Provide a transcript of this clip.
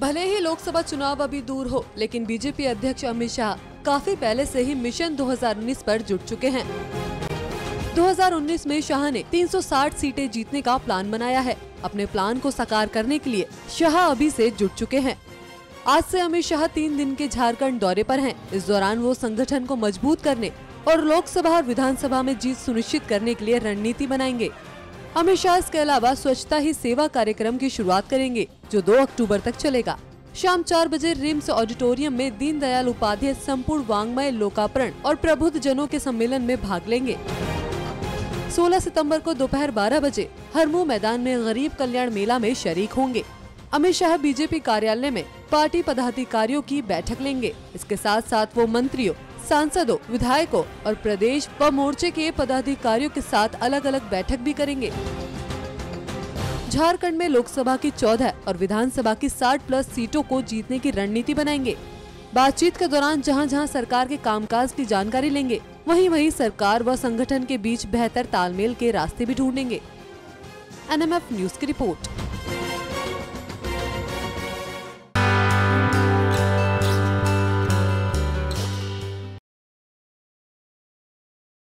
भले ही लोकसभा चुनाव अभी दूर हो, लेकिन बीजेपी अध्यक्ष अमित शाह काफ़ी पहले से ही मिशन 2019 पर जुट चुके हैं। 2019 में शाह ने 360 सीटें जीतने का प्लान बनाया है। अपने प्लान को साकार करने के लिए शाह अभी से जुट चुके हैं। आज से अमित शाह तीन दिन के झारखंड दौरे पर हैं। इस दौरान वो संगठन को मज़बूत करने और लोकसभा और विधानसभा में जीत सुनिश्चित करने के लिए रणनीति बनाएँगे। अमित शाह इसके अलावा स्वच्छता ही सेवा कार्यक्रम की शुरुआत करेंगे, जो 2 अक्टूबर तक चलेगा। शाम चार बजे रिम्स ऑडिटोरियम में दीनदयाल उपाध्याय संपूर्ण वांग्मय लोकार्पण और प्रबुद्ध जनों के सम्मेलन में भाग लेंगे। 16 सितंबर को दोपहर 12 बजे हरमू मैदान में गरीब कल्याण मेला में शरीक होंगे। अमित शाह बीजेपी कार्यालय में पार्टी पदाधिकारियों की बैठक लेंगे। इसके साथ साथ वो मंत्रियों सांसदों, विधायकों और प्रदेश व मोर्चे के पदाधिकारियों के साथ अलग अलग बैठक भी करेंगे। झारखंड में लोकसभा की 14 और विधानसभा की 60 प्लस सीटों को जीतने की रणनीति बनाएँगे। बातचीत के दौरान जहाँ जहाँ सरकार के कामकाज की जानकारी लेंगे वहीं वहीं सरकार व संगठन के बीच बेहतर तालमेल के रास्ते भी ढूंढेंगे। एनएमएफ न्यूज़ की रिपोर्ट।